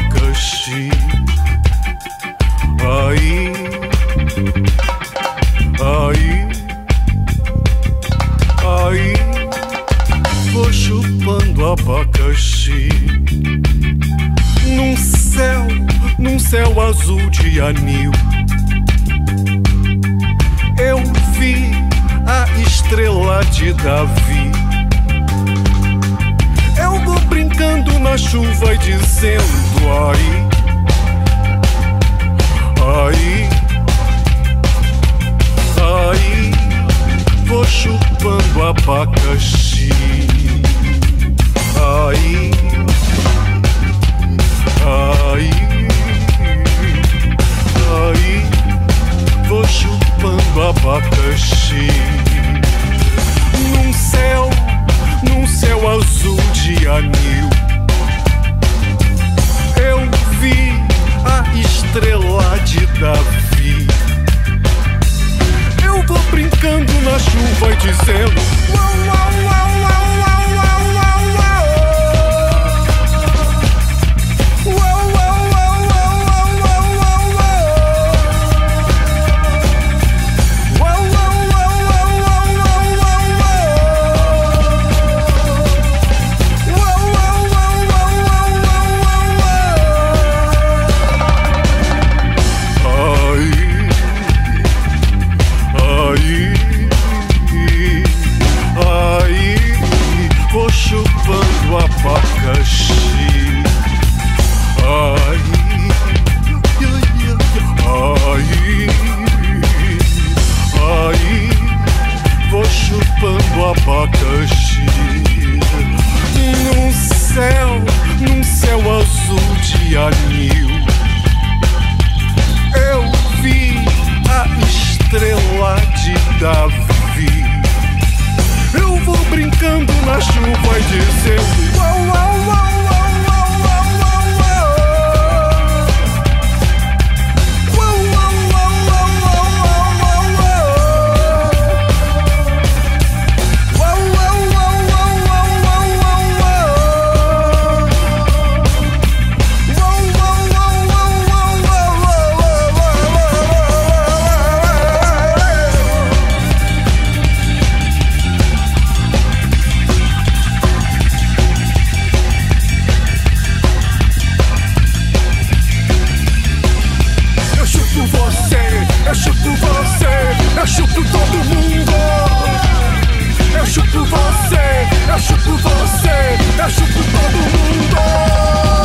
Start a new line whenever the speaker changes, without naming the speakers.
abacaxi ai, ai, ai, Vou chupando abacaxi Num céu, num céu azul de anil. Eu vi a estrela de Davi. A chuva e dizendo ai, ai, ai, vou chupando abacaxi. você, eu chupo você, eu chupo todo mundo.